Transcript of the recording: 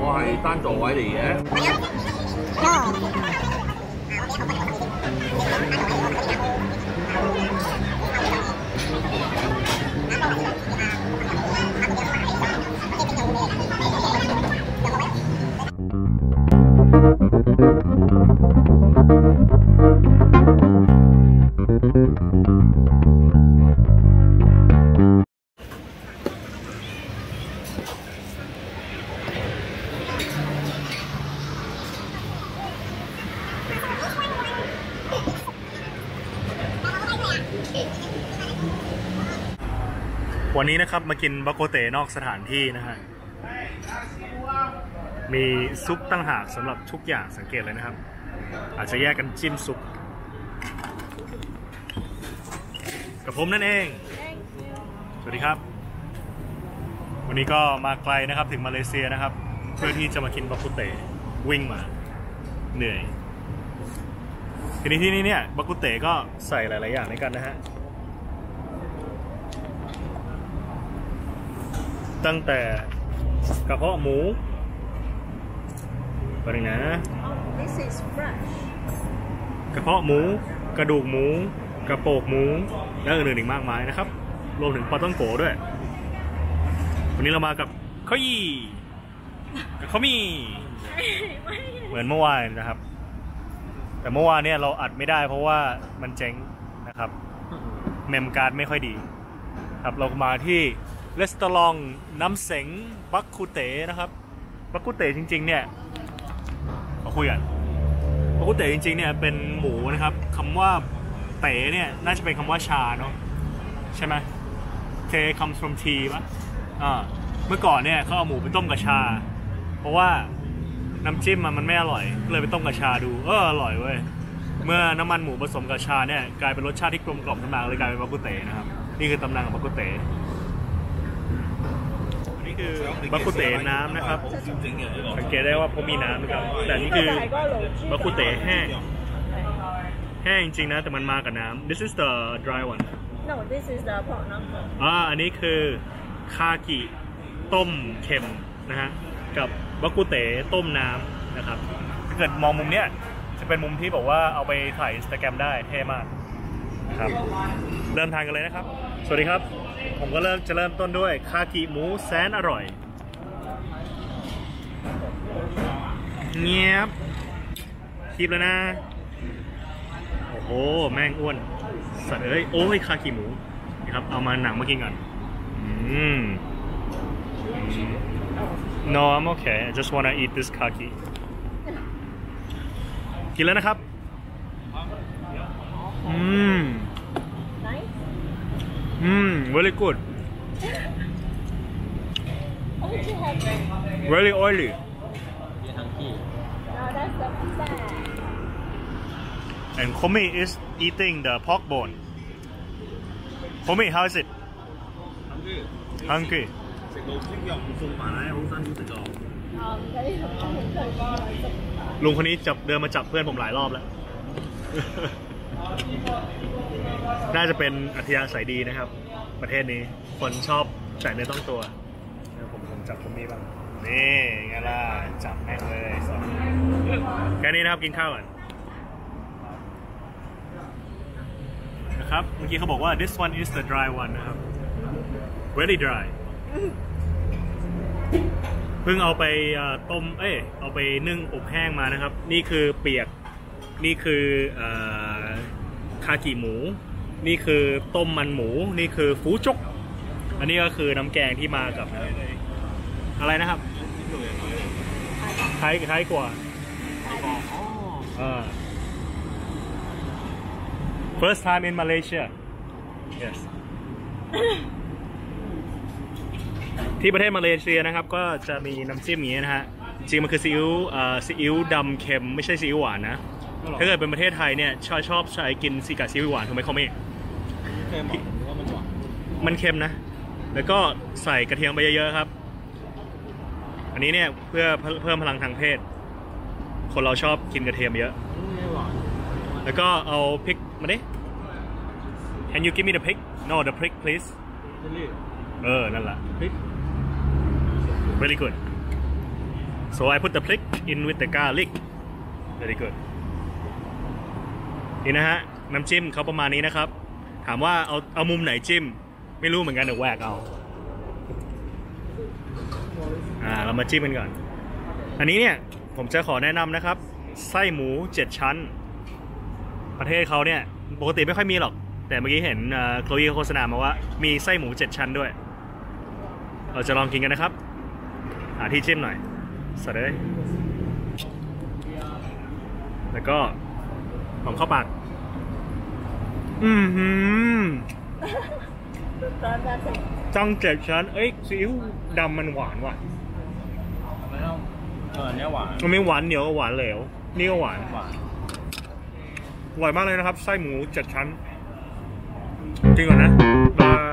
我系单座位嚟嘅。 วันนี้นะครับมากินบักโกเตนอกสถานที่นะฮะ มีซุปตั้งหากสำหรับทุกอย่างสังเกตเลยนะครับ อาจจะแยกกันจิ้มซุป กับผมนั่นเอง สวัสดีครับ วันนี้ก็มาไกลนะครับถึงมาเลเซียนะครับ เพื่อที่จะมากินบักโกเตวิ่งมา เหนื่อยทีนี้ที่นี่เนี่ยบักกุเตก็ใส่หลาย ๆ อย่างในกันนะฮะ ตั้งแต่กระเพาะหมูไปเลยนะ This is fresh. กระเพาะหมู กระดูกหมู กระโปกหมู และอื่นๆอีกมากมายนะครับ รวมถึงปลาต้องโกด้วย วันนี้เรามากับข้าวยี่กับข้าวมี่เหมือนเมื่อวานนะครับ แต่เมื่อวานเนี่ยเราอัดไม่ได้เพราะว่ามันเจ๊งนะครับ เมมการ์ดไม่ค่อยดี ครับเรามาที่ restaurant น้ำเสงบักคูเตนะครับบักคูเตจริง ๆ เนี่ยขอคุยกันบักคูเตจริง ๆ เนี่ยเป็นหมูนะครับคำว่าเต๋เนี่ยน่าจะเป็นคำว่าชาเนาะใช่ไหมเท comes from tea ปะอ่าเมื่อก่อนเนี่ยเขาเอาหมูไปต้มกับชา เพราะว่าน้ำจิ้มมันมันไม่อร่อยเลยไปต้มกับชาดูเอออร่อยเว้ยเมื่อน้ำมันหมูผสมกับชาเนี่ยกลายเป็นรสชาติที่กลมกล่อมขึ้นมาเลยกลายเป็นบักกุเตนะครับนี่คือตำนานของบักกุเต คือบักกุเตน้ำนะครับสังเกตได้ว่าเพรามีน้ำนะครับ แต่นี่คือบักกุเตแห้งแห้งจริงๆนะ แต่มันมากับน้ำ This is the dry one No, this is the pork knuckle. อ่าอันนี้คือคากิต้มเค็มนะฮะกับบักกุเตต้มน้ำนะครับถ้าเกิดมองมุมเนี้ยจะเป็นมุมที่บอกว่าเอาไปถ่ายอินสตาแกรมได้เท่มากครับเริ่มทานกันเลยนะครับ สวัสดีครับ ผมก็เริ่มจะเริ่มต้นด้วย คากิหมูแสนอร่อย เงียบคลิปแล้วนะ โอ้โห แม่งอ้วน สัตว์เอ้ย โอ้ย คากิหมูนี่ครับ เอามาหนังมากินก่อน อืม No I'm okay I just wanna eat this kaki กินแล้วนะครับ อืม Mm, really good. Very oily. And Komi is eating the pork bone. Komi, how is it? Hungry. Hungry. Um, ลุงคนนี้จับเดินมาจับเพื่อนผมหลายรอบแล้ว น่าจะเป็นอัธยาศัยดีนะครับ ประเทศนี้คนชอบแตะเนื้อต้องตัวเดี๋ยวผมผมจับผมมีบ้างนี่ไงล่ะจับแม่งเลยแค่นี้นะครับกินข้าวก่อนนะครับเมื่อกี้เขาบอกว่า this one is the dry one นะครับ very dry เพิ่งเอาไปเอ่อต้ม เอ้ย เอาไปนึ่งอบแห้งมานะครับ นี่คือเปียก นี่คือเอ่อคากิหมู นี่คือต้มมันหมู นี่คือฟูจก อันนี้ก็คือน้ำแกงที่มากับ อะไรนะครับคล้ายคล้ายกว่าเออ first time in Malaysia yes ที่ประเทศมาเลเซียนะครับ ก็จะมีน้ำจิ้มอย่างนี้นะฮะ จริงมันคือซีอิ๊วเอ่อซีอิ๊วดำเค็มไม่ใช่ซีอิ๊วหวานนะ ถ้าเกิดเป็นประเทศไทยเนี่ยชอบชอบใช้กินซีกับซีอิ๊วหวานถูกไหมเขาไม่เค็มอะผมว่ามันหวานมันเค็มนะ แล้วก็ใส่กระเทียมไปเยอะๆครับ อันนี้เนี่ยเพื่อเพิ่มพลังทางเพศ คนเราชอบกินกระเทียมเยอะไม่หวานแล้วก็เอาพริกมาดิ Can you give me the pig No the pig please เจลลี่เออ นั่นแหละพริก very good so I put the pig in with the garlic very good นี่นะฮะน้ำจิ้มเขาประมาณนี้นะครับ ถามว่าเอาเอามุมไหนจิ้ม ไม่รู้เหมือนกันเดี๋ยวแหวกเอาอ่าเรามาจิ้มกันก่อน อันนี้เนี่ยผมจะขอแนะนำนะครับ ไส้หมูเจ็ดชั้น ประเทศเขาเนี่ยปกติไม่ค่อยมีหรอก แต่เมื่อกี้เห็นโคลีโฆษณามาว่ามีไส้หมูเจ็ดชั้นด้วย เราจะลองกินกันนะครับหาที่จิ้มหน่อยสว์เลยแล้วก็ อมเข้าปาก อืมหืม That- that's it. จังเจ็ดชั้นเอ้ยซีอิ๊วดำมันหวานว่ะแล้วเออเนี้ยหวานมันไม่หวานเหนียวกับหวานเหลว นี่ก็หวานหวานอร่อยมากเลยนะครับ ไส้หมูเจ็ดชั้น จริงก่อนนะบาย